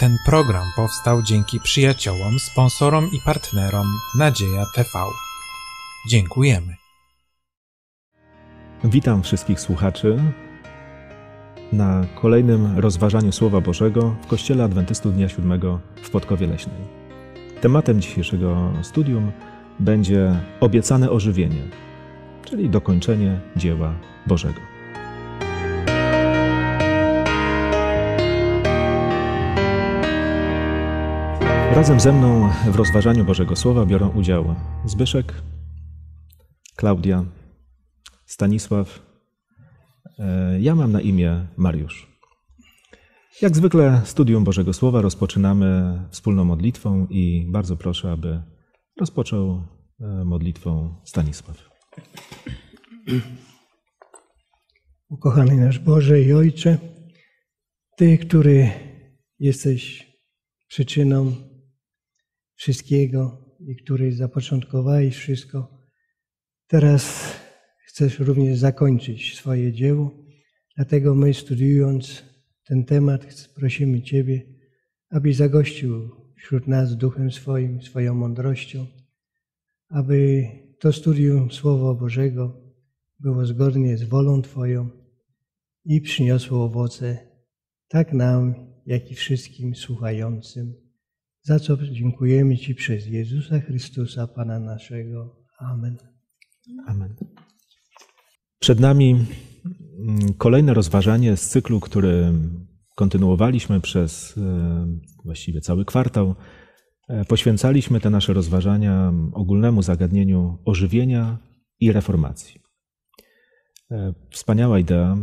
Ten program powstał dzięki przyjaciołom, sponsorom i partnerom Nadzieja TV. Dziękujemy. Witam wszystkich słuchaczy na kolejnym rozważaniu Słowa Bożego w Kościele Adwentystów Dnia Siódmego w Podkowie Leśnej. Tematem dzisiejszego studium będzie obiecane ożywienie, czyli dokończenie dzieła Bożego. Razem ze mną w rozważaniu Bożego Słowa biorą udział Zbyszek, Klaudia, Stanisław. e, Ja mam na imię Mariusz. Jak zwykle studium Bożego Słowa rozpoczynamy wspólną modlitwą i bardzo proszę, aby rozpoczął e, modlitwą Stanisław. Ukochany nasz Boże i Ojcze, Ty, który jesteś przyczyną wszystkiego i który zapoczątkowałeś wszystko, teraz chcesz również zakończyć swoje dzieło. Dlatego my, studiując ten temat, prosimy Ciebie, abyś zagościł wśród nas duchem swoim, swoją mądrością, aby to studium Słowa Bożego było zgodnie z wolą Twoją i przyniosło owoce tak nam, jak i wszystkim słuchającym, za co dziękujemy Ci przez Jezusa Chrystusa, Pana naszego. Amen. Amen. Przed nami mm, kolejne rozważanie z cyklu, który kontynuowaliśmy przez e, właściwie cały kwartał. E, Poświęcaliśmy te nasze rozważania ogólnemu zagadnieniu ożywienia i reformacji. E, Wspaniała idea,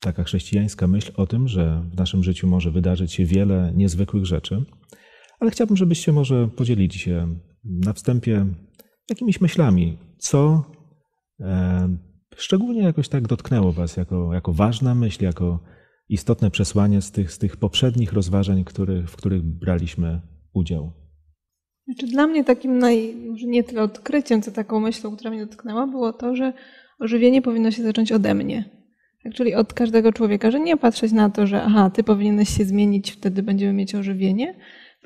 taka chrześcijańska myśl o tym, że w naszym życiu może wydarzyć się wiele niezwykłych rzeczy, ale chciałbym, żebyście może podzielili się na wstępie jakimiś myślami, co e, szczególnie jakoś tak dotknęło Was jako, jako ważna myśl, jako istotne przesłanie z tych, z tych poprzednich rozważań, których, w których braliśmy udział. Znaczy dla mnie takim naj, może nie tyle odkryciem, co taką myślą, która mnie dotknęła, było to, że ożywienie powinno się zacząć ode mnie. Tak, czyli od każdego człowieka, że nie patrzeć na to, że aha, ty powinieneś się zmienić, wtedy będziemy mieć ożywienie,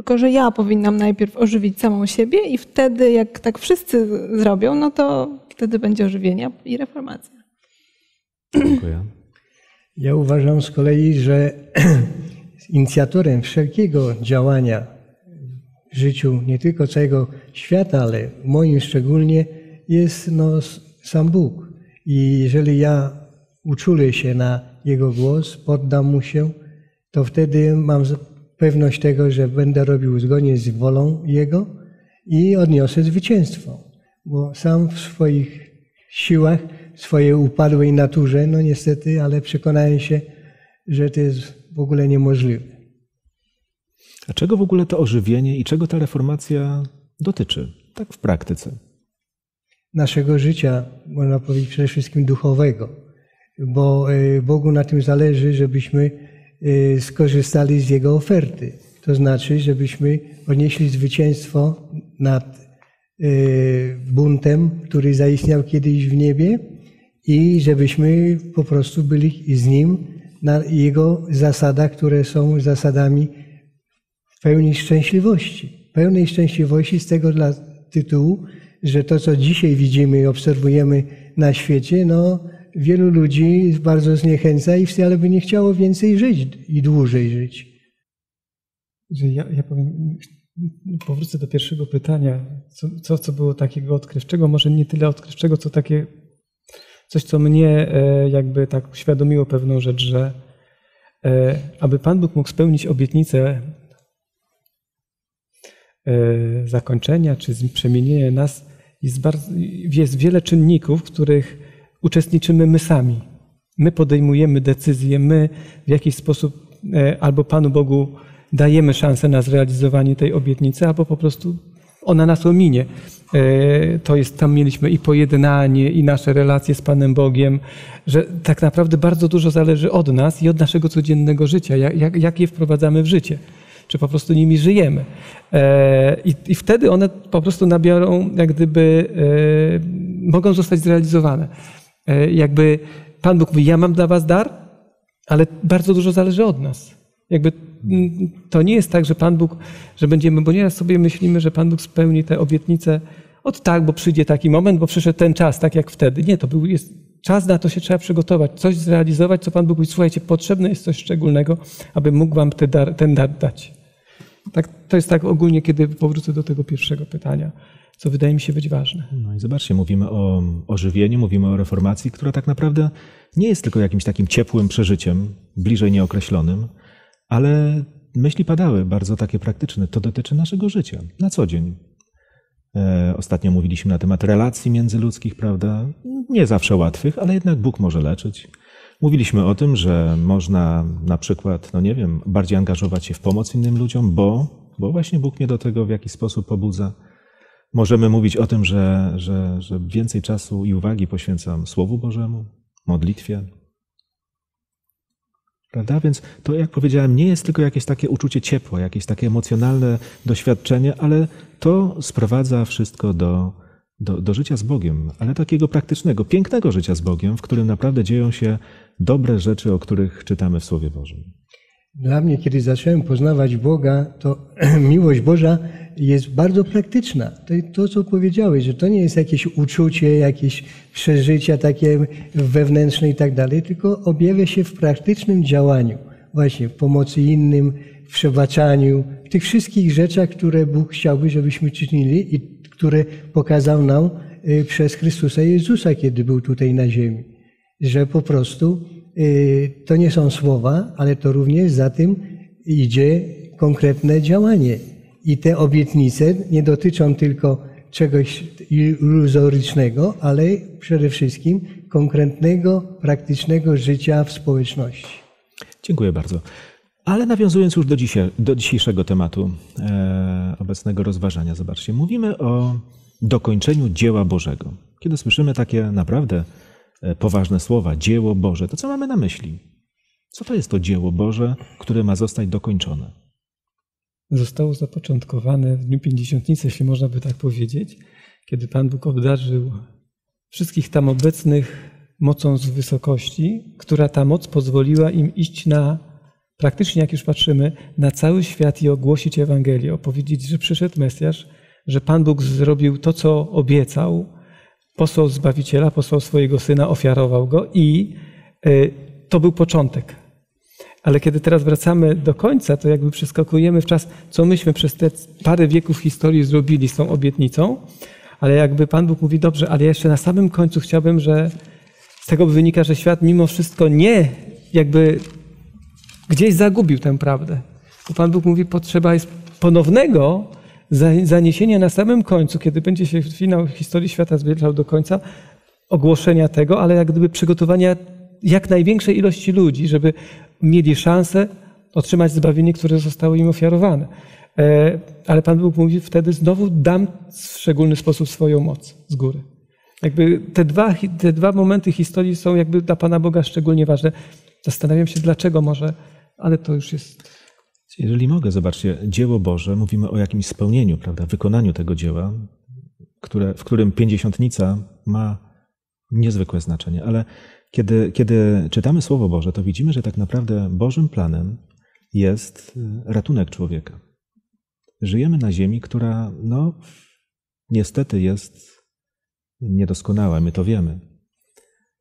tylko że ja powinnam najpierw ożywić samą siebie i wtedy, jak tak wszyscy zrobią, no to wtedy będzie ożywienie i reformacja. Dziękuję. Ja uważam z kolei, że inicjatorem wszelkiego działania w życiu nie tylko całego świata, ale moim szczególnie jest no, sam Bóg. I jeżeli ja uczulę się na Jego głos, poddam Mu się, to wtedy mam pewność tego, że będę robił zgodnie z wolą Jego i odniosę zwycięstwo. Bo sam w swoich siłach, w swojej upadłej naturze, no niestety, ale przekonałem się, że to jest w ogóle niemożliwe. A czego w ogóle to ożywienie i czego ta reformacja dotyczy, tak w praktyce? Naszego życia, można powiedzieć przede wszystkim duchowego, bo e, Bogu na tym zależy, żebyśmy skorzystali z Jego oferty. To znaczy, żebyśmy odnieśli zwycięstwo nad e, buntem, który zaistniał kiedyś w niebie i żebyśmy po prostu byli z Nim na Jego zasadach, które są zasadami pełnej szczęśliwości. Pełnej szczęśliwości z tego dla tytułu, że to, co dzisiaj widzimy i obserwujemy na świecie, no wielu ludzi bardzo zniechęca i wcale by nie chciało więcej żyć i dłużej żyć. Ja, ja powiem, powrócę do pierwszego pytania. Co, co, co było takiego odkrywczego? Może nie tyle odkrywczego, co takie coś, co mnie e, jakby tak uświadomiło pewną rzecz, że e, aby Pan Bóg mógł spełnić obietnicę e, zakończenia czy przemienienia nas, jest, bardzo, jest wiele czynników, których uczestniczymy my sami. My podejmujemy decyzje, my w jakiś sposób albo Panu Bogu dajemy szansę na zrealizowanie tej obietnicy, albo po prostu ona nas ominie. To jest, tam mieliśmy i pojednanie, i nasze relacje z Panem Bogiem, że tak naprawdę bardzo dużo zależy od nas i od naszego codziennego życia, jak, jak je wprowadzamy w życie, czy po prostu nimi żyjemy. I, I wtedy one po prostu nabiorą, jak gdyby, mogą zostać zrealizowane. Jakby Pan Bóg mówi, ja mam dla was dar, ale bardzo dużo zależy od nas. Jakby mm, to nie jest tak, że Pan Bóg, że będziemy, bo nieraz sobie myślimy, że Pan Bóg spełni te obietnice od tak, bo przyjdzie taki moment, bo przyszedł ten czas, tak jak wtedy. Nie, to był, jest czas na to się trzeba przygotować, coś zrealizować, co Pan Bóg mówi, słuchajcie, potrzebne jest coś szczególnego, aby mógł wam ten dar, ten dar dać. Tak, to jest tak ogólnie, kiedy powrócę do tego pierwszego pytania, co wydaje mi się być ważne. No i zobaczcie, mówimy o ożywieniu, mówimy o reformacji, która tak naprawdę nie jest tylko jakimś takim ciepłym przeżyciem, bliżej nieokreślonym, ale myśli padały bardzo takie praktyczne. To dotyczy naszego życia na co dzień. E, ostatnio mówiliśmy na temat relacji międzyludzkich, prawda? Nie zawsze łatwych, ale jednak Bóg może leczyć. Mówiliśmy o tym, że można na przykład, no nie wiem, bardziej angażować się w pomoc innym ludziom, bo, bo właśnie Bóg mnie do tego w jakiś sposób pobudza. Możemy mówić o tym, że, że, że więcej czasu i uwagi poświęcam Słowu Bożemu, modlitwie. Prawda? Więc to, jak powiedziałem, nie jest tylko jakieś takie uczucie ciepła, jakieś takie emocjonalne doświadczenie, ale to sprowadza wszystko do, do, do życia z Bogiem, ale takiego praktycznego, pięknego życia z Bogiem, w którym naprawdę dzieją się dobre rzeczy, o których czytamy w Słowie Bożym. Dla mnie, kiedy zacząłem poznawać Boga, to miłość Boża jest bardzo praktyczna. To, to, co powiedziałeś, że to nie jest jakieś uczucie, jakieś przeżycia takie wewnętrzne i tak dalej, tylko objawia się w praktycznym działaniu, właśnie w pomocy innym, w przebaczaniu, w tych wszystkich rzeczach, które Bóg chciałby, żebyśmy czynili i które pokazał nam y, przez Chrystusa Jezusa, kiedy był tutaj na ziemi. Że po prostu to nie są słowa, ale to również za tym idzie konkretne działanie. I te obietnice nie dotyczą tylko czegoś iluzorycznego, ale przede wszystkim konkretnego, praktycznego życia w społeczności. Dziękuję bardzo. Ale nawiązując już do, dzisiaj, do dzisiejszego tematu e, obecnego rozważania, zobaczcie, mówimy o dokończeniu dzieła Bożego. Kiedy słyszymy takie naprawdę poważne słowa, dzieło Boże, to co mamy na myśli? Co to jest to dzieło Boże, które ma zostać dokończone? Zostało zapoczątkowane w Dniu Pięćdziesiątnicy, jeśli można by tak powiedzieć, kiedy Pan Bóg obdarzył wszystkich tam obecnych mocą z wysokości, która ta moc pozwoliła im iść na praktycznie, jak już patrzymy, na cały świat i ogłosić Ewangelię, opowiedzieć, że przyszedł Mesjasz, że Pan Bóg zrobił to, co obiecał, posłał Zbawiciela, posłał swojego Syna, ofiarował Go i y, to był początek. Ale kiedy teraz wracamy do końca, to jakby przeskakujemy w czas, co myśmy przez te parę wieków historii zrobili z tą obietnicą, ale jakby Pan Bóg mówi, dobrze, ale jeszcze na samym końcu chciałbym, że z tego wynika, że świat mimo wszystko nie jakby gdzieś zagubił tę prawdę. Bo Pan Bóg mówi, potrzeba jest ponownego zaniesienia na samym końcu, kiedy będzie się finał historii świata zbliżał do końca, ogłoszenia tego, ale jak gdyby przygotowania jak największej ilości ludzi, żeby mieli szansę otrzymać zbawienie, które zostało im ofiarowane. E, ale Pan Bóg mówi, wtedy znowu dam w szczególny sposób swoją moc z góry. Jakby te dwa, te dwa momenty historii są jakby dla Pana Boga szczególnie ważne. Zastanawiam się, dlaczego może ale to już jest. Jeżeli mogę, zobaczcie, dzieło Boże, mówimy o jakimś spełnieniu, prawda, wykonaniu tego dzieła, które, w którym pięćdziesiątnica ma niezwykłe znaczenie, ale kiedy, kiedy czytamy Słowo Boże, to widzimy, że tak naprawdę Bożym planem jest y, ratunek człowieka. Żyjemy na ziemi, która, no, niestety jest niedoskonała, my to wiemy.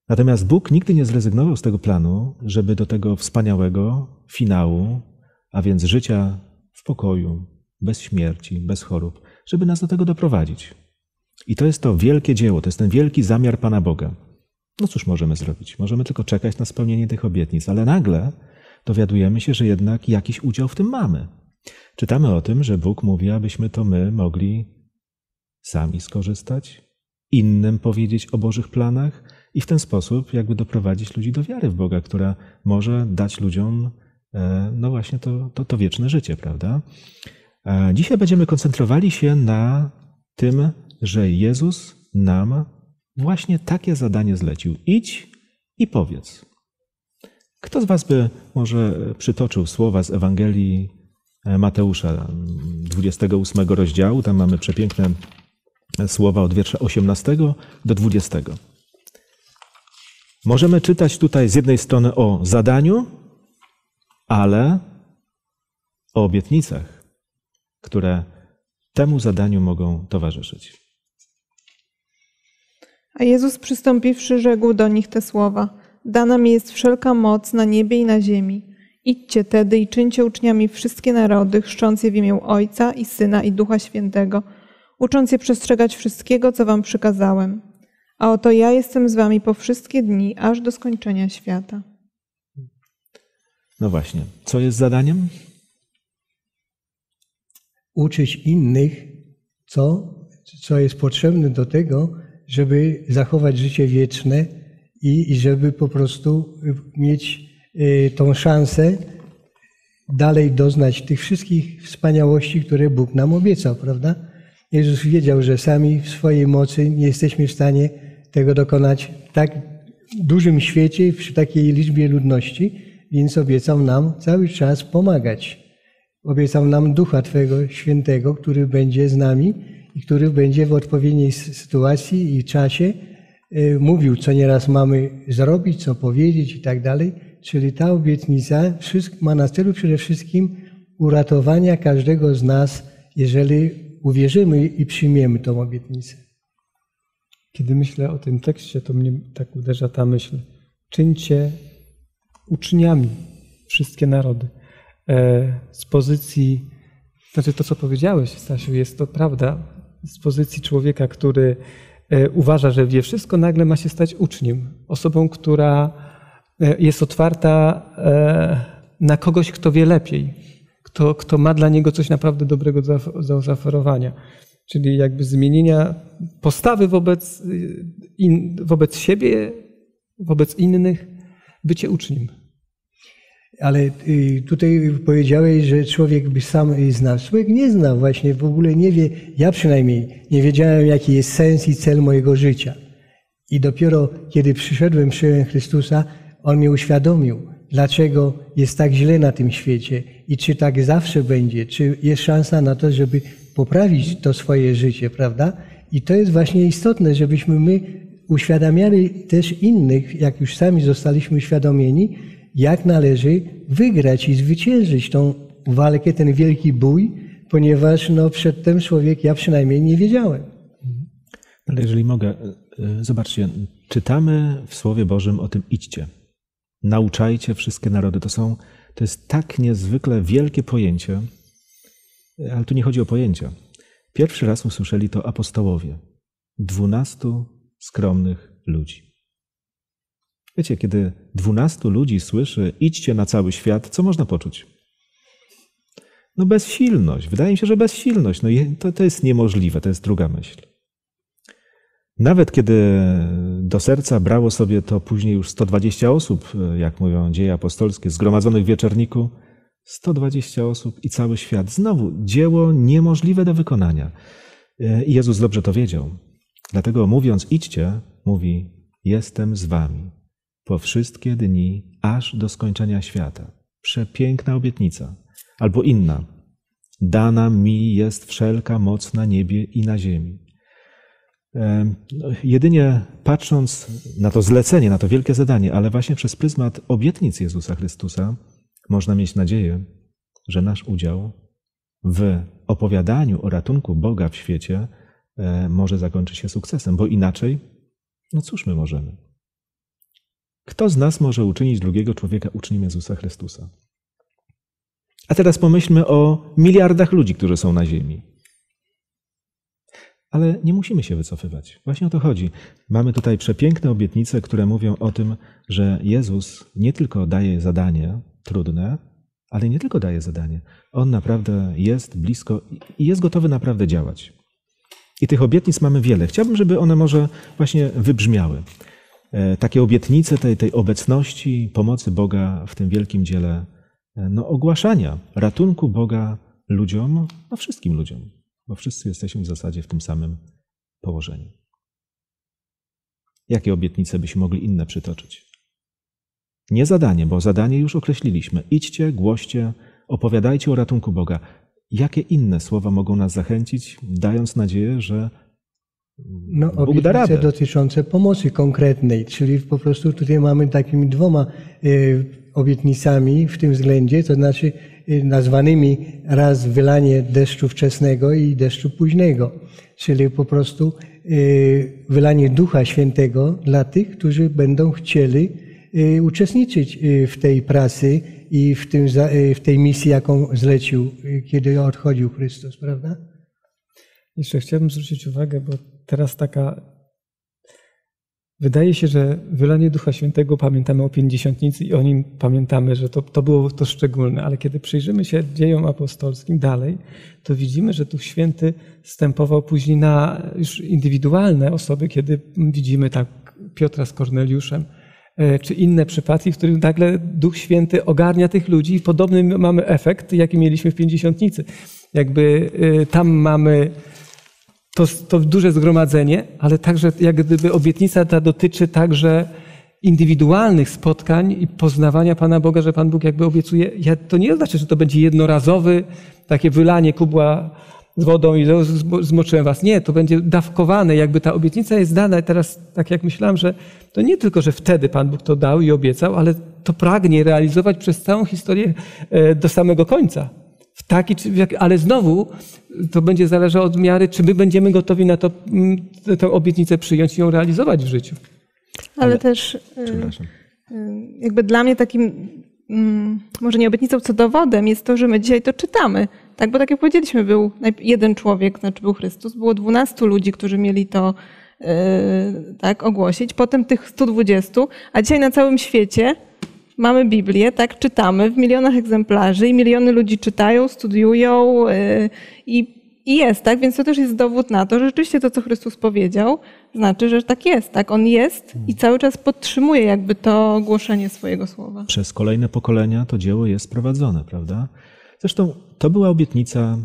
Natomiast Bóg nigdy nie zrezygnował z tego planu, żeby do tego wspaniałego finału, a więc życia w pokoju, bez śmierci, bez chorób, żeby nas do tego doprowadzić. I to jest to wielkie dzieło, to jest ten wielki zamiar Pana Boga. No cóż możemy zrobić? Możemy tylko czekać na spełnienie tych obietnic, ale nagle dowiadujemy się, że jednak jakiś udział w tym mamy. Czytamy o tym, że Bóg mówi, abyśmy to my mogli sami skorzystać, innym powiedzieć o Bożych planach, i w ten sposób jakby doprowadzić ludzi do wiary w Boga, która może dać ludziom no właśnie to, to, to wieczne życie, prawda? Dzisiaj będziemy koncentrowali się na tym, że Jezus nam właśnie takie zadanie zlecił. Idź i powiedz. Kto z Was by może przytoczył słowa z Ewangelii e, Mateusza, 28 rozdziału? Tam mamy przepiękne słowa od wiersza 18 do 20. Możemy czytać tutaj z jednej strony o zadaniu, ale o obietnicach, które temu zadaniu mogą towarzyszyć. A Jezus przystąpiwszy, rzekł do nich te słowa: Dana mi jest wszelka moc na niebie i na ziemi. Idźcie tedy i czyńcie uczniami wszystkie narody, chrzcząc je w imię Ojca i Syna i Ducha Świętego, ucząc je przestrzegać wszystkiego, co wam przykazałem. A oto ja jestem z wami po wszystkie dni, aż do skończenia świata. No właśnie, co jest zadaniem? Uczyć innych, co, co jest potrzebne do tego, żeby zachować życie wieczne i, i żeby po prostu mieć y, tą szansę dalej doznać tych wszystkich wspaniałości, które Bóg nam obiecał, prawda? Jezus wiedział, że sami w swojej mocy nie jesteśmy w stanie tego dokonać w tak dużym świecie, przy takiej liczbie ludności, więc obiecał nam cały czas pomagać. Obiecał nam Ducha Twego Świętego, który będzie z nami i który będzie w odpowiedniej sytuacji i czasie y, mówił, co nieraz mamy zrobić, co powiedzieć i tak dalej. Czyli ta obietnica ma na celu przede wszystkim uratowania każdego z nas, jeżeli uwierzymy i przyjmiemy tą obietnicę. Kiedy myślę o tym tekście, to mnie tak uderza ta myśl. Czyńcie uczniami wszystkie narody. E, z pozycji, znaczy to, co powiedziałeś, Stasiu, jest to prawda. Z pozycji człowieka, który e, uważa, że wie wszystko, nagle ma się stać uczniem. Osobą, która e, jest otwarta na kogoś, kto wie lepiej, kto, kto ma dla niego coś naprawdę dobrego do zaoferowania. Czyli jakby zmienienia postawy wobec, in, wobec siebie, wobec innych, bycie uczniem. Ale y, tutaj powiedziałeś, że człowiek by sam znał. Człowiek nie zna właśnie, w ogóle nie wie, ja przynajmniej nie wiedziałem, jaki jest sens i cel mojego życia. I dopiero kiedy przyszedłem, przyjąłem Chrystusa, On mnie uświadomił, dlaczego jest tak źle na tym świecie i czy tak zawsze będzie, czy jest szansa na to, żeby poprawić to swoje życie, prawda? I to jest właśnie istotne, żebyśmy my uświadamiali też innych, jak już sami zostaliśmy uświadomieni, jak należy wygrać i zwyciężyć tą walkę, ten wielki bój, ponieważ no, przedtem człowiek, ja przynajmniej nie wiedziałem. Ale jeżeli mogę, e, e, zobaczcie, czytamy w Słowie Bożym o tym idźcie. Nauczajcie wszystkie narody. To, są, to jest tak niezwykle wielkie pojęcie, ale tu nie chodzi o pojęcia. Pierwszy raz usłyszeli to apostołowie. Dwunastu skromnych ludzi. Wiecie, kiedy dwunastu ludzi słyszy idźcie na cały świat, co można poczuć? No bezsilność. Wydaje mi się, że bezsilność. No to, to jest niemożliwe, to jest druga myśl. Nawet kiedy do serca brało sobie to później już 120 osób, jak mówią dzieje apostolskie, zgromadzonych w wieczorniku, 120 osób i cały świat. Znowu dzieło niemożliwe do wykonania. I Jezus dobrze to wiedział. Dlatego mówiąc idźcie, mówi jestem z wami po wszystkie dni, aż do skończenia świata. Przepiękna obietnica. Albo inna. Dana mi jest wszelka moc na niebie i na ziemi. No, jedynie patrząc na to zlecenie, na to wielkie zadanie, ale właśnie przez pryzmat obietnic Jezusa Chrystusa, można mieć nadzieję, że nasz udział w opowiadaniu o ratunku Boga w świecie e, może zakończyć się sukcesem, bo inaczej, no cóż my możemy? Kto z nas może uczynić drugiego człowieka uczniem Jezusa Chrystusa? A teraz pomyślmy o miliardach ludzi, którzy są na Ziemi. Ale nie musimy się wycofywać. Właśnie o to chodzi. Mamy tutaj przepiękne obietnice, które mówią o tym, że Jezus nie tylko daje zadanie trudne, ale nie tylko daje zadanie. On naprawdę jest blisko i jest gotowy naprawdę działać. I tych obietnic mamy wiele. Chciałbym, żeby one może właśnie wybrzmiały. E, takie obietnice tej, tej obecności, pomocy Boga w tym wielkim dziele, e, no, ogłaszania ratunku Boga ludziom, no wszystkim ludziom, bo wszyscy jesteśmy w zasadzie w tym samym położeniu. Jakie obietnice byśmy mogli inne przytoczyć? Nie zadanie, bo zadanie już określiliśmy. Idźcie, głoście, opowiadajcie o ratunku Boga. Jakie inne słowa mogą nas zachęcić, dając nadzieję, że no, obietnice dotyczące pomocy konkretnej, czyli po prostu tutaj mamy takimi dwoma y, obietnicami w tym względzie, to znaczy y, nazwanymi raz wylanie deszczu wczesnego i deszczu późnego, czyli po prostu y, wylanie Ducha Świętego dla tych, którzy będą chcieli uczestniczyć w tej pracy i w, tym, w tej misji, jaką zlecił, kiedy odchodził Chrystus, prawda? Jeszcze chciałbym zwrócić uwagę, bo teraz taka Wydaje się, że wylanie Ducha Świętego pamiętamy o pięćdziesiątnicy i o nim pamiętamy, że to, to było to szczególne, ale kiedy przyjrzymy się dziejom apostolskim dalej, to widzimy, że Duch Święty stępował później na już indywidualne osoby, kiedy widzimy tak Piotra z Korneliuszem, e, czy inne przypadki, w których nagle Duch Święty ogarnia tych ludzi i podobny mamy efekt, jaki mieliśmy w pięćdziesiątnicy. Jakby e, tam mamy to, to duże zgromadzenie, ale także jak gdyby obietnica ta dotyczy także indywidualnych spotkań i poznawania Pana Boga, że Pan Bóg jakby obiecuje. Ja, to nie znaczy, że to będzie jednorazowy, takie wylanie kubła z wodą i zmoczyłem was. Nie, to będzie dawkowane, jakby ta obietnica jest dana. I teraz tak jak myślałem, że to nie tylko, że wtedy Pan Bóg to dał i obiecał, ale to pragnie realizować przez całą historię e, do samego końca. W taki, ale znowu to będzie zależało od miary, czy my będziemy gotowi na to, mm, tę obietnicę przyjąć i ją realizować w życiu. Ale, ale też y, y, jakby dla mnie takim mm, może nie obietnicą, co dowodem jest to, że my dzisiaj to czytamy. Tak, bo tak jak powiedzieliśmy, był jeden człowiek, znaczy był Chrystus, było dwunastu ludzi, którzy mieli to yy, tak ogłosić, potem tych 120, a dzisiaj na całym świecie mamy Biblię, tak, czytamy w milionach egzemplarzy i miliony ludzi czytają, studiują yy, i, i jest, tak? Więc to też jest dowód na to, że rzeczywiście to, co Chrystus powiedział, znaczy, że tak jest, tak? On jest i cały czas podtrzymuje jakby to głoszenie swojego słowa. Przez kolejne pokolenia to dzieło jest prowadzone, prawda? Zresztą to była obietnica,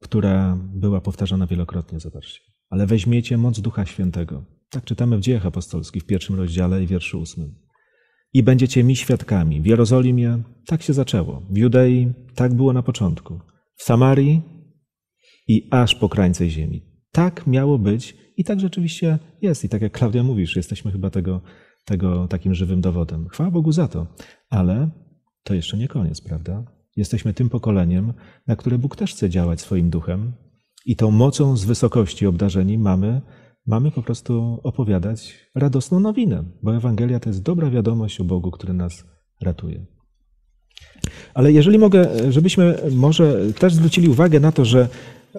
która była powtarzana wielokrotnie, zobaczcie. Ale weźmiecie moc Ducha Świętego. Tak czytamy w Dziejach Apostolskich w pierwszym rozdziale i wierszu ósmym i będziecie mi świadkami. W Jerozolimie tak się zaczęło, w Judei tak było na początku, w Samarii i aż po krańce ziemi. Tak miało być i tak rzeczywiście jest. I tak jak Klaudia mówisz, jesteśmy chyba tego, tego takim żywym dowodem. Chwała Bogu za to. Ale to jeszcze nie koniec, prawda? Jesteśmy tym pokoleniem, na które Bóg też chce działać swoim duchem i tą mocą z wysokości obdarzeni mamy mamy po prostu opowiadać radosną nowinę, bo Ewangelia to jest dobra wiadomość o Bogu, który nas ratuje. Ale jeżeli mogę, żebyśmy może też zwrócili uwagę na to, że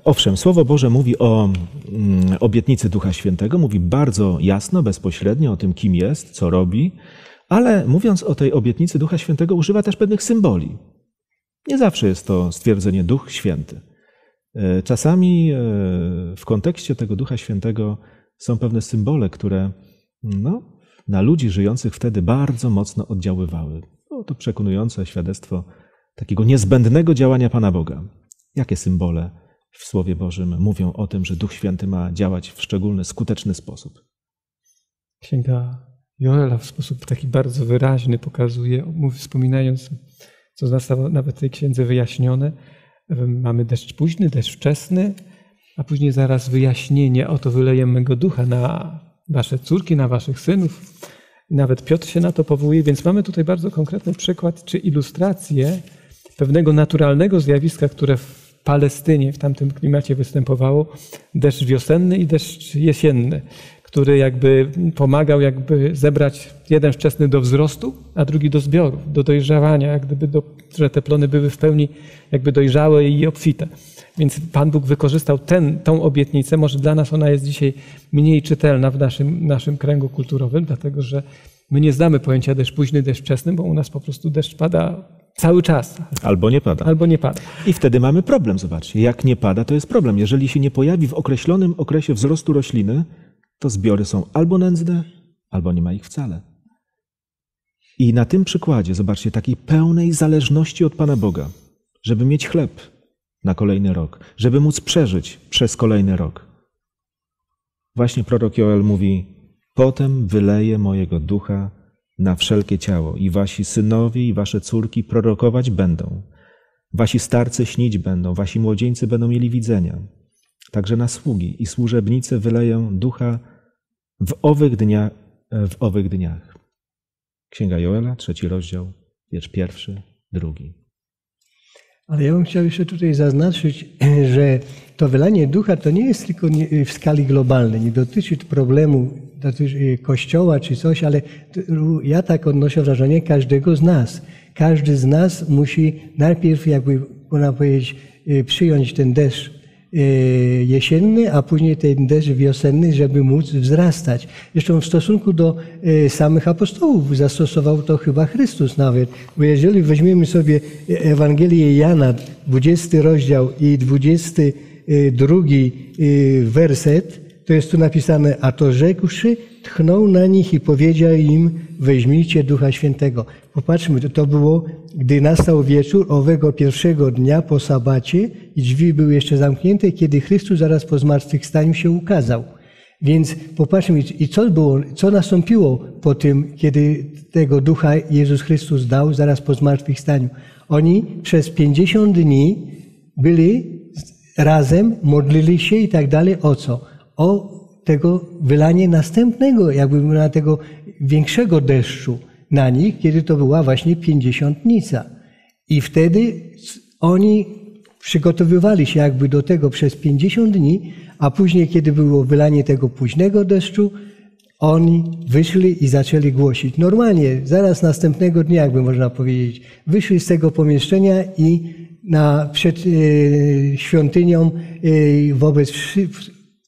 owszem, Słowo Boże mówi o mm, obietnicy Ducha Świętego, mówi bardzo jasno, bezpośrednio o tym, kim jest, co robi, ale mówiąc o tej obietnicy Ducha Świętego, używa też pewnych symboli. Nie zawsze jest to stwierdzenie Duch Święty. E, czasami e, w kontekście tego Ducha Świętego są pewne symbole, które no, na ludzi żyjących wtedy bardzo mocno oddziaływały. Było to przekonujące świadectwo takiego niezbędnego działania Pana Boga. Jakie symbole w Słowie Bożym mówią o tym, że Duch Święty ma działać w szczególny, skuteczny sposób? Księga Joela w sposób taki bardzo wyraźny pokazuje, wspominając, co zostało nawet w tej księdze wyjaśnione, mamy deszcz późny, deszcz wczesny, a później zaraz wyjaśnienie, oto wyleję mego ducha na wasze córki, na waszych synów. Nawet Piotr się na to powołuje, więc mamy tutaj bardzo konkretny przykład czy ilustrację pewnego naturalnego zjawiska, które w Palestynie w tamtym klimacie występowało, deszcz wiosenny i deszcz jesienny, który jakby pomagał jakby zebrać jeden wczesny do wzrostu, a drugi do zbiorów, do dojrzewania, jak gdyby do, że te plony były w pełni jakby dojrzałe i obfite. Więc Pan Bóg wykorzystał ten, tą obietnicę. Może dla nas ona jest dzisiaj mniej czytelna w naszym, naszym kręgu kulturowym, dlatego że my nie znamy pojęcia deszcz późny, deszcz wczesny, bo u nas po prostu deszcz pada cały czas. Albo nie pada. Albo nie pada. I wtedy mamy problem, zobaczcie. Jak nie pada, to jest problem. Jeżeli się nie pojawi w określonym okresie wzrostu rośliny, to zbiory są albo nędzne, albo nie ma ich wcale. I na tym przykładzie, zobaczcie, takiej pełnej zależności od Pana Boga, żeby mieć chleb, na kolejny rok, żeby móc przeżyć przez kolejny rok. Właśnie prorok Joel mówi: Potem wyleję mojego ducha na wszelkie ciało, i wasi synowie i wasze córki prorokować będą. Wasi starcy śnić będą, wasi młodzieńcy będą mieli widzenia. Także na sługi i służebnice wyleję ducha w owych, dnia, w owych dniach. Księga Joela, trzeci rozdział, wiersz pierwszy, drugi. Ale ja bym chciał jeszcze tutaj zaznaczyć, że to wylanie ducha to nie jest tylko w skali globalnej, nie dotyczy problemu dotyczy kościoła czy coś, ale ja tak odnoszę wrażenie każdego z nas. Każdy z nas musi najpierw, jakby można powiedzieć, y, przyjąć ten deszcz y, jesienny, a później ten deszcz wiosenny, żeby móc wzrastać. Zresztą w stosunku do y, samych apostołów zastosował to chyba Chrystus nawet. Bo jeżeli weźmiemy sobie Ewangelię Jana, 20 rozdział i 22 y, werset, to jest tu napisane, a to rzekłszy, tchnął na nich i powiedział im, weźmijcie Ducha Świętego. Popatrzmy, to- było, gdy nastał wieczór owego pierwszego dnia po sabacie i drzwi były jeszcze zamknięte, kiedy Chrystus zaraz po zmartwychwstaniu się ukazał. Więc popatrzmy, i co było, co nastąpiło po tym, kiedy tego ducha Jezus Chrystus dał zaraz po zmartwychwstaniu. Oni przez 50 dni byli razem, modlili się i tak dalej. O co? O tego wylanie następnego, jakby na tego większego deszczu na nich, kiedy to była właśnie pięćdziesiątnica. I wtedy oni przygotowywali się jakby do tego przez 50 dni, a później, kiedy było wylanie tego późnego deszczu, oni wyszli i zaczęli głosić. Normalnie, zaraz następnego dnia, jakby można powiedzieć, wyszli z tego pomieszczenia i na, przed e, świątynią e, wobec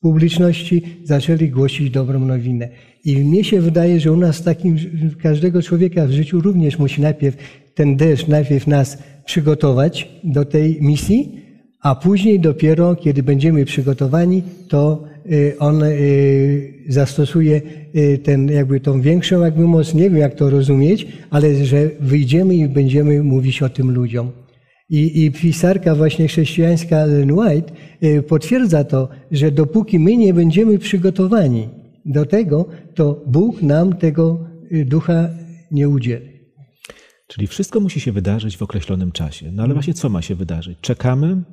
publiczności zaczęli głosić dobrą nowinę. I mnie się wydaje, że u nas takim, każdego człowieka w życiu również musi najpierw ten deszcz najpierw nas przygotować do tej misji, a później dopiero, kiedy będziemy przygotowani, to y, on y, zastosuje y, ten, jakby tą większą jakby moc, nie wiem jak to rozumieć, ale że wyjdziemy i będziemy mówić o tym ludziom. I, I pisarka właśnie chrześcijańska Ellen White y, potwierdza to, że dopóki my nie będziemy przygotowani do tego, to Bóg nam tego y, ducha nie udzieli. Czyli wszystko musi się wydarzyć w określonym czasie. No ale właśnie co ma się wydarzyć? Czekamy?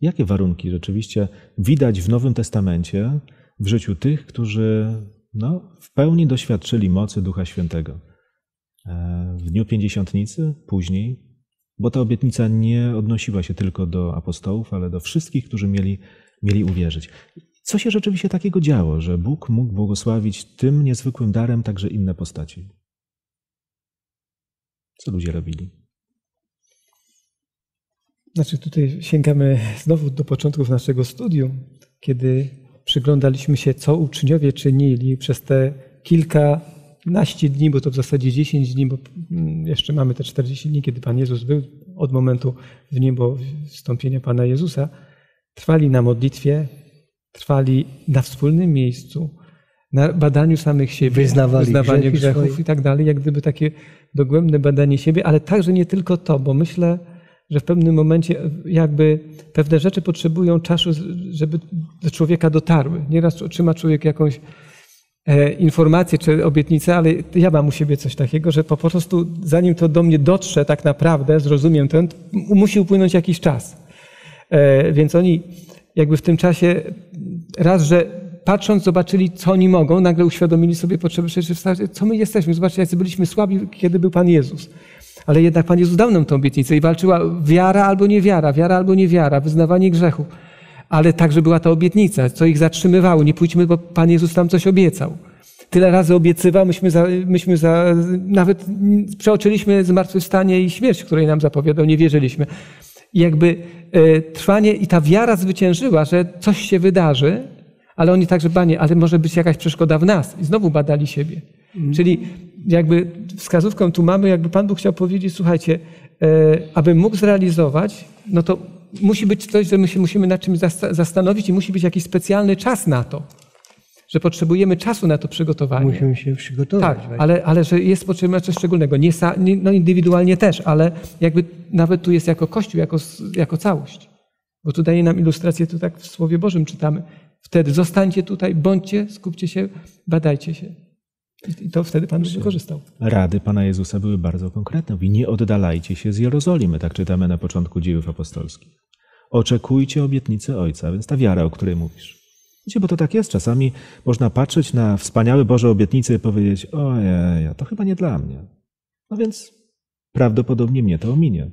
Jakie warunki rzeczywiście widać w Nowym Testamencie w życiu tych, którzy no, w pełni doświadczyli mocy Ducha Świętego? E, W dniu Pięćdziesiątnicy, później, bo ta obietnica nie odnosiła się tylko do apostołów, ale do wszystkich, którzy mieli, mieli uwierzyć. Co się rzeczywiście takiego działo, że Bóg mógł błogosławić tym niezwykłym darem także inne postaci? Co ludzie robili? Znaczy tutaj sięgamy znowu do początków naszego studium, kiedy przyglądaliśmy się, co uczniowie czynili przez te kilkanaście dni, bo to w zasadzie 10 dni, bo mm, jeszcze mamy te 40 dni, kiedy Pan Jezus był od momentu w niebo wstąpienia Pana Jezusa. Trwali na modlitwie, trwali na wspólnym miejscu, na badaniu samych siebie, Wyznawali wyznawaniu grzechów swoje. i tak dalej, jak gdyby takie dogłębne badanie siebie, ale także nie tylko to, bo myślę, że w pewnym momencie jakby pewne rzeczy potrzebują czasu, żeby do człowieka dotarły. Nieraz otrzyma człowiek jakąś e, informację czy obietnicę, ale ja mam u siebie coś takiego, że po prostu zanim to do mnie dotrze tak naprawdę, zrozumiem to, musi upłynąć jakiś czas. E, Więc oni jakby w tym czasie raz, że patrząc, zobaczyli, co oni mogą, nagle uświadomili sobie potrzeby, przecież co my jesteśmy. Zobaczcie, jacy byliśmy słabi, kiedy był Pan Jezus. Ale jednak Pan Jezus dał nam tę obietnicę i walczyła wiara albo niewiara, wiara albo niewiara, wyznawanie grzechu. Ale także była ta obietnica, co ich zatrzymywało. Nie pójdźmy, bo Pan Jezus tam coś obiecał. Tyle razy obiecywał, myśmy, za, myśmy za, nawet przeoczyliśmy zmartwychwstanie i śmierć, której nam zapowiadał, nie wierzyliśmy. I jakby e, trwanie i ta wiara zwyciężyła, że coś się wydarzy, ale oni także, panie, ale może być jakaś przeszkoda w nas. I znowu badali siebie. Czyli jakby wskazówką tu mamy, jakby Pan Bóg chciał powiedzieć, słuchajcie, e, aby mógł zrealizować, no to musi być coś, że my się musimy nad czymś zasta- zastanowić i musi być jakiś specjalny czas na to. Że potrzebujemy czasu na to przygotowanie. Musimy się przygotować. Tak, ale, ale że jest potrzebne coś szczególnego. Nie, no indywidualnie też, ale jakby nawet tu jest jako Kościół, jako, jako całość. Bo tu daje nam ilustrację, tu tak w Słowie Bożym czytamy. Wtedy zostańcie tutaj, bądźcie, skupcie się, badajcie się. I- I to wtedy Pan wykorzystał. Rady Pana Jezusa były bardzo konkretne. Mówi, nie oddalajcie się z Jerozolimy, tak czytamy na początku dziejów apostolskich. Oczekujcie obietnicy Ojca, więc ta wiara, o której mówisz. Wiecie, bo to tak jest. Czasami można patrzeć na wspaniałe Boże obietnice i powiedzieć, ojej, to chyba nie dla mnie. No więc prawdopodobnie mnie to ominie.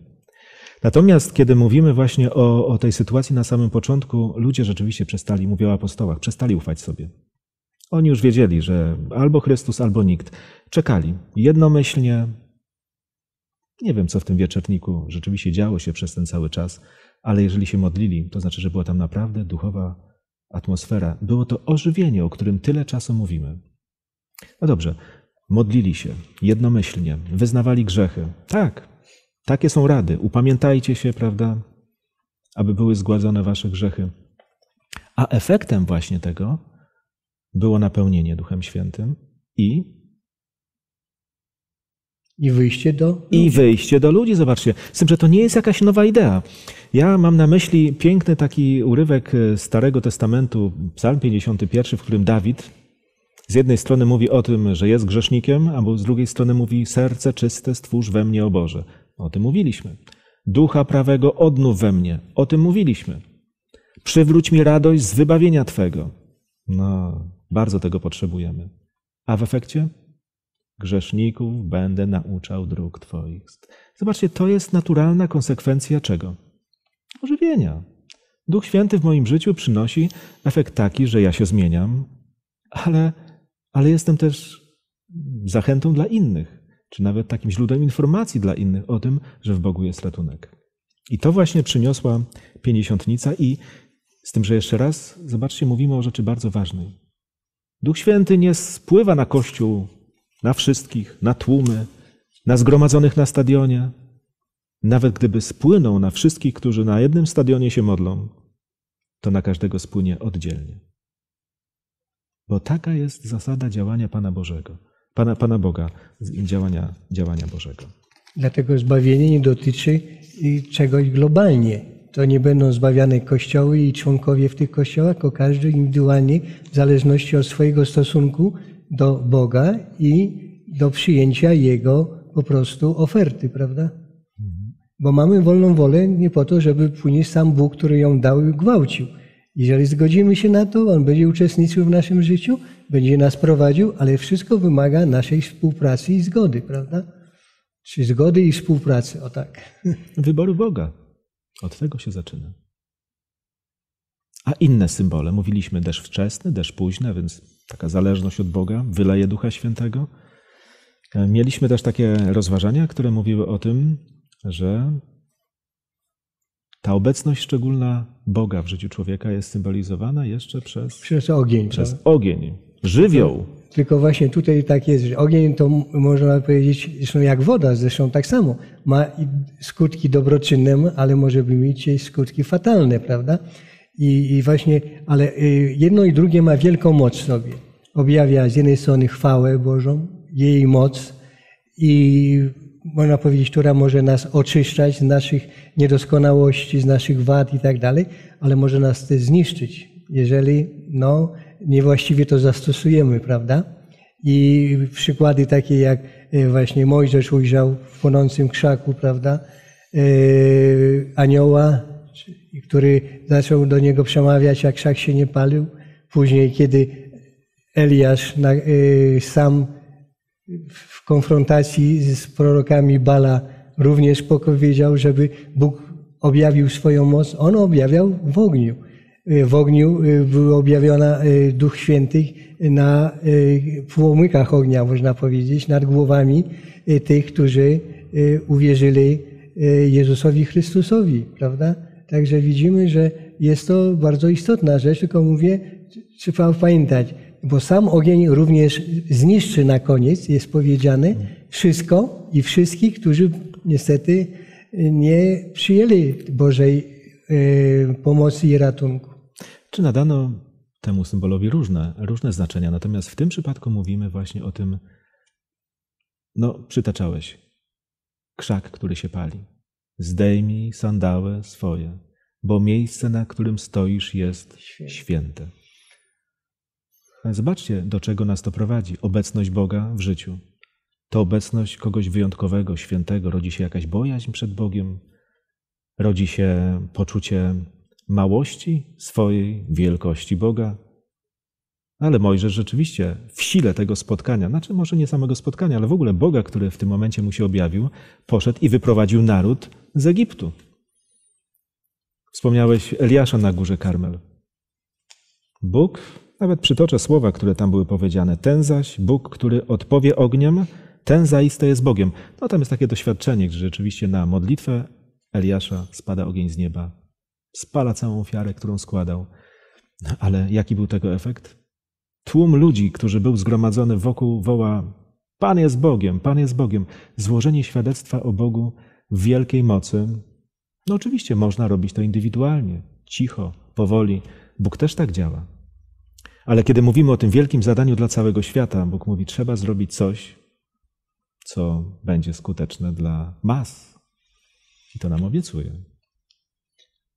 Natomiast kiedy mówimy właśnie o, o tej sytuacji na samym początku, ludzie rzeczywiście przestali, mówię o apostołach, przestali ufać sobie. Oni już wiedzieli, że albo Chrystus, albo nikt. Czekali jednomyślnie. Nie wiem, co w tym wieczorniku rzeczywiście działo się przez ten cały czas, ale jeżeli się modlili, to znaczy, że była tam naprawdę duchowa atmosfera. Było to ożywienie, o którym tyle czasu mówimy. No dobrze, modlili się jednomyślnie, wyznawali grzechy. Tak, takie są rady. Upamiętajcie się, prawda, aby były zgładzone wasze grzechy. A efektem właśnie tego było napełnienie Duchem Świętym i I wyjście do. i wyjście do ludzi. Zobaczcie, z tym, że to nie jest jakaś nowa idea. Ja mam na myśli piękny taki urywek e, Starego Testamentu, Psalm 51, w którym Dawid z jednej strony mówi o tym, że jest grzesznikiem, a z drugiej strony mówi: Serce czyste stwórz we mnie, o Boże. O tym mówiliśmy. Ducha prawego odnów we mnie. O tym mówiliśmy. Przywróć mi radość z wybawienia Twego. No, bardzo tego potrzebujemy. A w efekcie? Grzeszników będę nauczał dróg Twoich. Zobaczcie, to jest naturalna konsekwencja czego? Ożywienia. Duch Święty w moim życiu przynosi efekt taki, że ja się zmieniam, ale, ale jestem też zachętą dla innych, czy nawet takim źródłem informacji dla innych o tym, że w Bogu jest ratunek. I to właśnie przyniosła pięćdziesiątnica i z tym, że jeszcze raz, zobaczcie, mówimy o rzeczy bardzo ważnej. Duch Święty nie spływa na Kościół, na wszystkich, na tłumy, na zgromadzonych na stadionie. Nawet gdyby spłynął na wszystkich, którzy na jednym stadionie się modlą, to na każdego spłynie oddzielnie. Bo taka jest zasada działania Pana Bożego, Pana, Pana Boga, działania, działania Bożego. Dlatego zbawienie nie dotyczy czegoś globalnie. To nie będą zbawiane kościoły i członkowie w tych kościołach, tylko każdy indywidualnie, w zależności od swojego stosunku do Boga i do przyjęcia Jego po prostu oferty, prawda? Bo mamy wolną wolę nie po to, żeby później sam Bóg, który ją dał, gwałcił. Jeżeli zgodzimy się na to, On będzie uczestniczył w naszym życiu, będzie nas prowadził, ale wszystko wymaga naszej współpracy i zgody, prawda? Czy zgody i współpracy, o tak. Wyboru Boga. Od tego się zaczyna. A inne symbole, mówiliśmy deszcz wczesny, deszcz późny, więc taka zależność od Boga, wyleje Ducha Świętego. Mieliśmy też takie rozważania, które mówiły o tym, że ta obecność szczególna Boga w życiu człowieka jest symbolizowana jeszcze przez, Przez ogień. przez prawda? ogień, żywioł. Tylko właśnie tutaj tak jest, że ogień to można powiedzieć, zresztą jak woda, zresztą tak samo. Ma skutki dobroczynne, ale może mieć skutki fatalne, prawda? I, I właśnie, ale y, jedno i drugie ma wielką moc w sobie. Objawia z jednej strony chwałę Bożą, jej moc i można powiedzieć, która może nas oczyszczać z naszych niedoskonałości, z naszych wad i tak dalej, ale może nas też zniszczyć, jeżeli no, niewłaściwie to zastosujemy, prawda? I przykłady takie jak e, właśnie Mojżesz ujrzał w płonącym krzaku, prawda? E, Anioła, który zaczął do niego przemawiać, a krzak się nie palił. Później, kiedy Eliasz na, e, sam w konfrontacji z prorokami Bala również powiedział, żeby Bóg objawił swoją moc. On objawiał w ogniu. W ogniu y, był objawiona y, Duch Święty na y, płomykach ognia, można powiedzieć, nad głowami y, tych, którzy y, uwierzyli y, Jezusowi Chrystusowi, prawda? Także widzimy, że jest to bardzo istotna rzecz, tylko mówię, trzeba pamiętać, bo sam ogień również zniszczy na koniec, jest powiedziane, wszystko i wszystkich, którzy niestety nie przyjęli Bożej y, pomocy i ratunku. Czy nadano temu symbolowi różne, różne znaczenia, natomiast w tym przypadku mówimy właśnie o tym, no przytaczałeś, krzak, który się pali. Zdejmij sandały swoje, bo miejsce, na którym stoisz, jest święte. Zobaczcie, do czego nas to prowadzi. Obecność Boga w życiu. To obecność kogoś wyjątkowego, świętego. Rodzi się jakaś bojaźń przed Bogiem, rodzi się poczucie małości swojej, wielkości Boga. Ale Mojżesz rzeczywiście w sile tego spotkania, znaczy może nie samego spotkania, ale w ogóle Boga, który w tym momencie mu się objawił, poszedł i wyprowadził naród z Egiptu. Wspomniałeś Eliasza na górze Karmel. Bóg, nawet przytoczę słowa, które tam były powiedziane, ten zaś Bóg, który odpowie ogniem, ten zaiste jest Bogiem. No tam jest takie doświadczenie, że rzeczywiście na modlitwę Eliasza spada ogień z nieba, spala całą ofiarę, którą składał. Ale jaki był tego efekt? Tłum ludzi, który był zgromadzony wokół, woła: Pan jest Bogiem, Pan jest Bogiem. Złożenie świadectwa o Bogu w wielkiej mocy. No oczywiście można robić to indywidualnie, cicho, powoli. Bóg też tak działa. Ale kiedy mówimy o tym wielkim zadaniu dla całego świata, Bóg mówi: trzeba zrobić coś, co będzie skuteczne dla mas. I to nam obiecuje.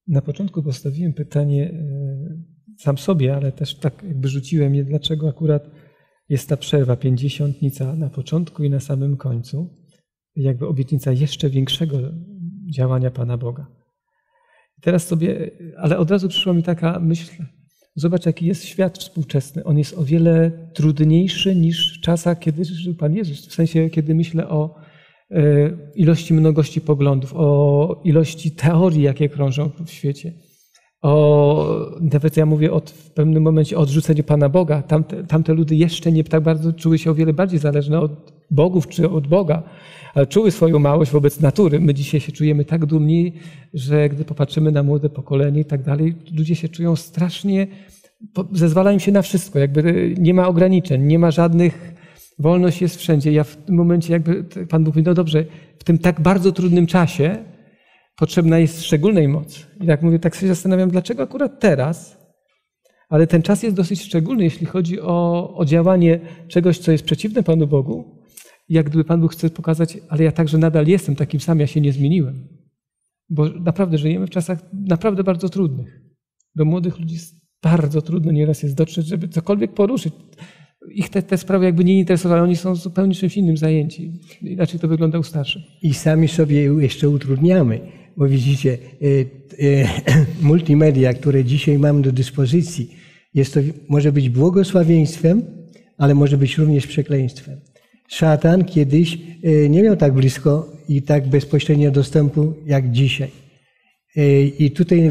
Na początku postawiłem pytanie e, sam sobie, ale też tak jakby rzuciłem je, dlaczego akurat jest ta przerwa pięćdziesiątnica na początku i na samym końcu, jakby obietnica jeszcze większego działania Pana Boga. Teraz sobie, ale od razu przyszła mi taka myśl, zobacz jaki jest świat współczesny. On jest o wiele trudniejszy niż w czasach, kiedy żył Pan Jezus. W sensie, kiedy myślę o e, ilości mnogości poglądów, o ilości teorii, jakie krążą w świecie o, nawet ja mówię od, w pewnym momencie o odrzuceniu Pana Boga. Tamte, tamte ludy jeszcze nie tak bardzo czuły się o wiele bardziej zależne od bogów czy od Boga, ale czuły swoją małość wobec natury. My dzisiaj się czujemy tak dumni, że gdy popatrzymy na młode pokolenie i tak dalej, ludzie się czują strasznie, zezwala im się na wszystko, jakby nie ma ograniczeń, nie ma żadnych, wolność jest wszędzie. Ja w tym momencie jakby Pan Bóg mówi, no dobrze, w tym tak bardzo trudnym czasie, potrzebna jest szczególnej mocy. I tak mówię, tak się zastanawiam, dlaczego akurat teraz, ale ten czas jest dosyć szczególny, jeśli chodzi o, o działanie czegoś, co jest przeciwne Panu Bogu. Jak gdyby Pan Bóg chce pokazać, ale ja także nadal jestem takim sam, ja się nie zmieniłem. Bo naprawdę żyjemy w czasach naprawdę bardzo trudnych. Do młodych ludzi jest bardzo trudno nieraz jest dotrzeć, żeby cokolwiek poruszyć. Ich te, te sprawy jakby nie interesowały, oni są zupełnie czymś innym zajęci. Inaczej to wygląda u starszych. I sami sobie jeszcze utrudniamy bo widzicie, e, e, multimedia, które dzisiaj mam do dyspozycji, jest to, może być błogosławieństwem, ale może być również przekleństwem. Szatan kiedyś e, nie miał tak blisko i tak bezpośrednio dostępu jak dzisiaj. I tutaj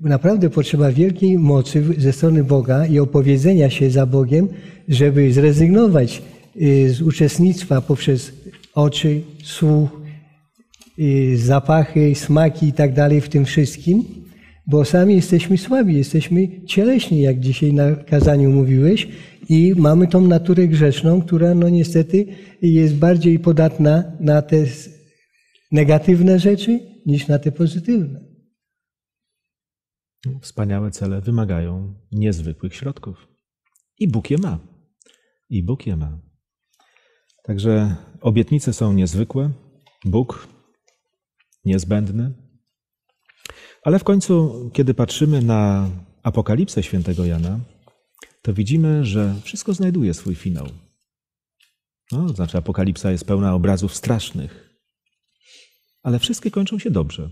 naprawdę potrzeba wielkiej mocy ze strony Boga i opowiedzenia się za Bogiem, żeby zrezygnować z uczestnictwa poprzez oczy, słuch, zapachy, smaki i tak dalej w tym wszystkim, bo sami jesteśmy słabi, jesteśmy cieleśni, jak dzisiaj na kazaniu mówiłeś, i mamy tą naturę grzeszną, która no niestety jest bardziej podatna na te negatywne rzeczy niż na te pozytywne. Wspaniałe cele wymagają niezwykłych środków. I Bóg je ma. I Bóg je ma. Także obietnice są niezwykłe. Bóg niezbędny. Ale w końcu, kiedy patrzymy na apokalipsę świętego Jana, to widzimy, że wszystko znajduje swój finał. No, to znaczy, apokalipsa jest pełna obrazów strasznych, ale wszystkie kończą się dobrze.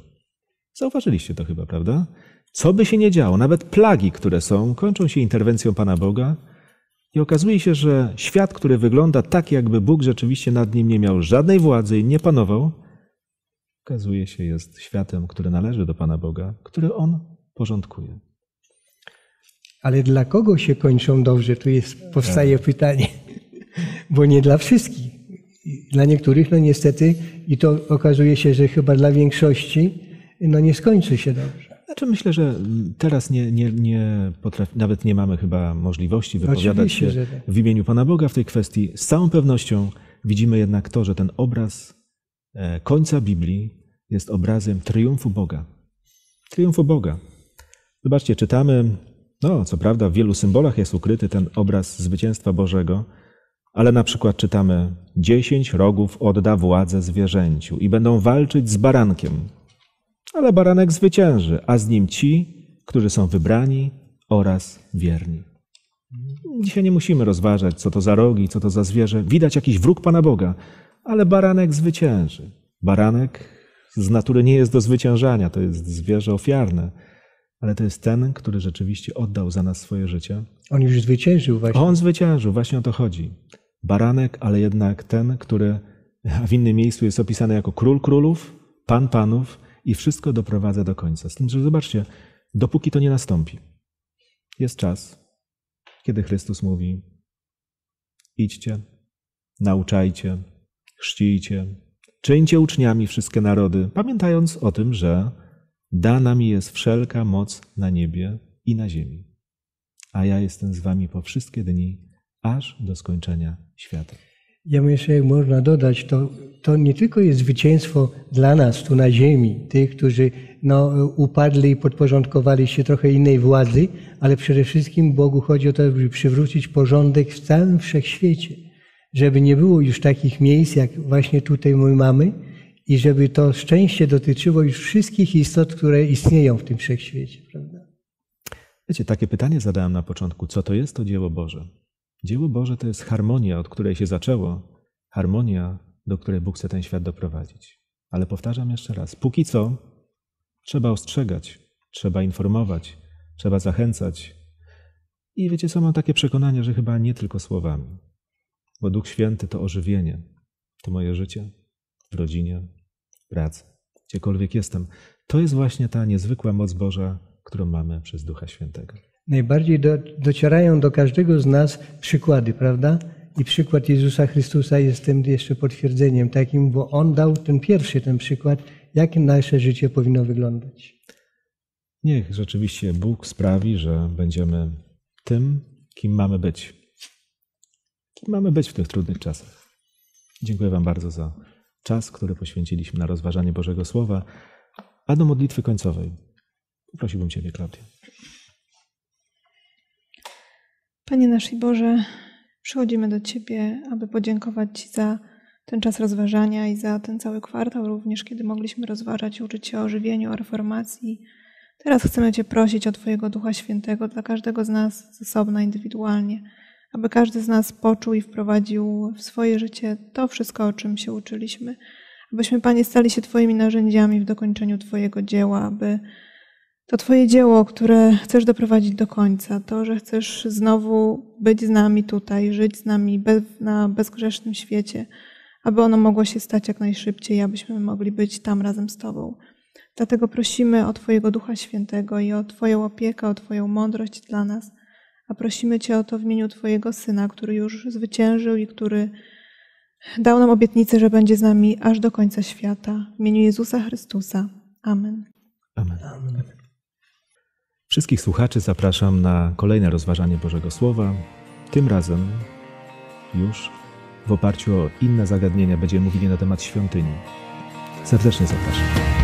Zauważyliście to chyba, prawda? Co by się nie działo, nawet plagi, które są, kończą się interwencją Pana Boga i okazuje się, że świat, który wygląda tak, jakby Bóg rzeczywiście nad nim nie miał żadnej władzy i nie panował, okazuje się, jest światem, który należy do Pana Boga, który On porządkuje. Ale dla kogo się kończą dobrze? Tu jest, powstaje tak. pytanie. Bo nie dla wszystkich. Dla niektórych, no niestety, i to okazuje się, że chyba dla większości, no nie skończy się dobrze. Znaczy myślę, że teraz nie, nie, nie potrafi, nawet nie mamy chyba możliwości wypowiadać się tak. w imieniu Pana Boga w tej kwestii. Z całą pewnością widzimy jednak to, że ten obraz końca Biblii jest obrazem triumfu Boga. Triumfu Boga. Zobaczcie, czytamy, no co prawda w wielu symbolach jest ukryty ten obraz zwycięstwa Bożego, ale na przykład czytamy: Dziesięć rogów odda władzę zwierzęciu i będą walczyć z barankiem. Ale baranek zwycięży, a z nim ci, którzy są wybrani oraz wierni. Dzisiaj nie musimy rozważać, co to za rogi, co to za zwierzę. Widać jakiś wróg Pana Boga, ale baranek zwycięży. Baranek z natury nie jest do zwyciężania, to jest zwierzę ofiarne, ale to jest ten, który rzeczywiście oddał za nas swoje życie. On już zwyciężył właśnie. On zwyciężył, właśnie o to chodzi. Baranek, ale jednak ten, który w innym miejscu jest opisany jako król królów, pan panów i wszystko doprowadza do końca. Z tym, że zobaczcie, dopóki to nie nastąpi, jest czas, kiedy Chrystus mówi: idźcie, nauczajcie, chrzcijcie, czyńcie uczniami wszystkie narody, pamiętając o tym, że dana mi jest wszelka moc na niebie i na ziemi. A ja jestem z wami po wszystkie dni, aż do skończenia świata. Ja myślę, jak można dodać, to, to nie tylko jest zwycięstwo dla nas tu na ziemi, tych, którzy no, upadli i podporządkowali się trochę innej władzy, ale przede wszystkim Bogu chodzi o to, żeby przywrócić porządek w całym wszechświecie. Żeby nie było już takich miejsc, jak właśnie tutaj my mamy i żeby to szczęście dotyczyło już wszystkich istot, które istnieją w tym wszechświecie. Prawda? Wiecie, takie pytanie zadałem na początku. Co to jest to dzieło Boże? Dzieło Boże to jest harmonia, od której się zaczęło, harmonia, do której Bóg chce ten świat doprowadzić. Ale powtarzam jeszcze raz, póki co trzeba ostrzegać, trzeba informować, trzeba zachęcać. I wiecie co, mam takie przekonanie, że chyba nie tylko słowami, bo Duch Święty to ożywienie, to moje życie w rodzinie, w pracy, gdziekolwiek jestem. To jest właśnie ta niezwykła moc Boża, którą mamy przez Ducha Świętego najbardziej do, docierają do każdego z nas przykłady, prawda? I przykład Jezusa Chrystusa jest tym jeszcze potwierdzeniem takim, bo On dał ten pierwszy ten przykład, jak nasze życie powinno wyglądać. Niech rzeczywiście Bóg sprawi, że będziemy tym, kim mamy być. Kim mamy być w tych trudnych czasach. Dziękuję Wam bardzo za czas, który poświęciliśmy na rozważanie Bożego Słowa, a do modlitwy końcowej prosiłbym Ciebie, Klaudia. Panie nasz i Boże, przychodzimy do Ciebie, aby podziękować Ci za ten czas rozważania i za ten cały kwartał, również kiedy mogliśmy rozważać uczyć się o żywieniu, o reformacji. Teraz chcemy Cię prosić o Twojego Ducha Świętego dla każdego z nas z osobna, indywidualnie, aby każdy z nas poczuł i wprowadził w swoje życie to wszystko, o czym się uczyliśmy. Abyśmy, Panie, stali się Twoimi narzędziami w dokończeniu Twojego dzieła, aby to Twoje dzieło, które chcesz doprowadzić do końca, to, że chcesz znowu być z nami tutaj, żyć z nami na bezgrzesznym świecie, aby ono mogło się stać jak najszybciej, abyśmy mogli być tam razem z Tobą. Dlatego prosimy o Twojego Ducha Świętego i o Twoją opiekę, o Twoją mądrość dla nas, a prosimy Cię o to w imieniu Twojego Syna, który już zwyciężył i który dał nam obietnicę, że będzie z nami aż do końca świata. W imieniu Jezusa Chrystusa. Amen. Amen. Amen. Wszystkich słuchaczy zapraszam na kolejne rozważanie Bożego Słowa. Tym razem już w oparciu o inne zagadnienia będziemy mówili na temat świątyni. Serdecznie zapraszam.